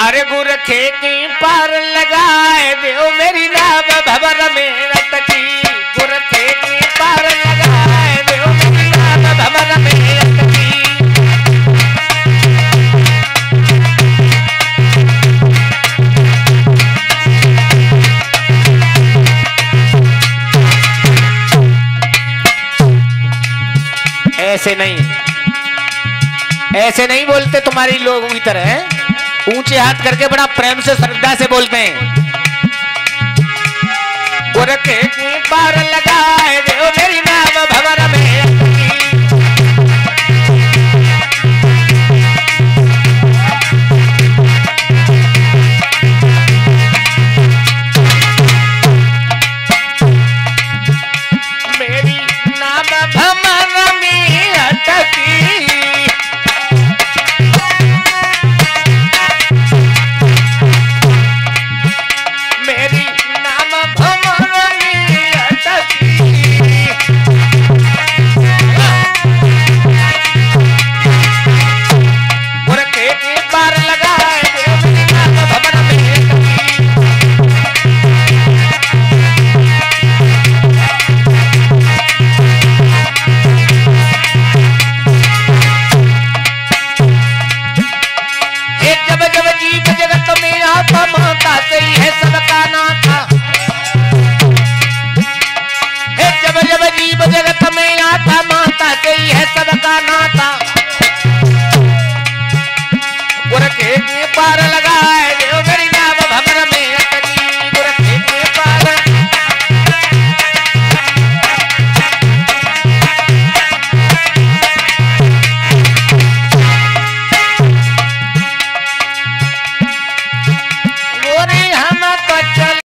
अरे गुरखे की पार लगाए देव मेरी नाव भवर में अटकी गुरखे की पार लगाए देव मेरी भवर में ऐसे नहीं ऐसे नहीं बोलते तुम्हारी लोगों की तरह ऊँचे हाथ करके बड़ा प्रेम से श्रद्धा से बोलते हैं। गोरखे की पार लगाए देव मेरी नाव जब जीव जगत में आता माता सही है सबका नाथा गोरखे के पार लगा